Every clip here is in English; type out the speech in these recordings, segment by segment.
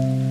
Thank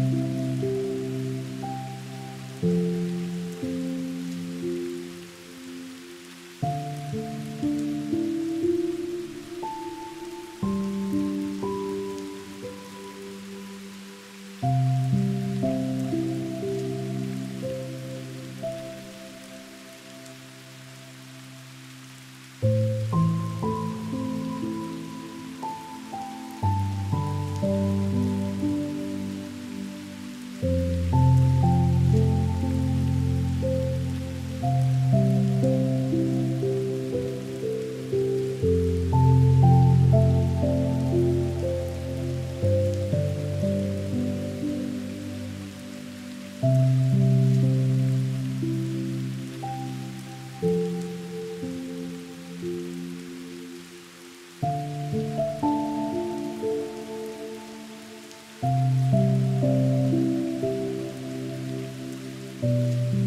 Bye.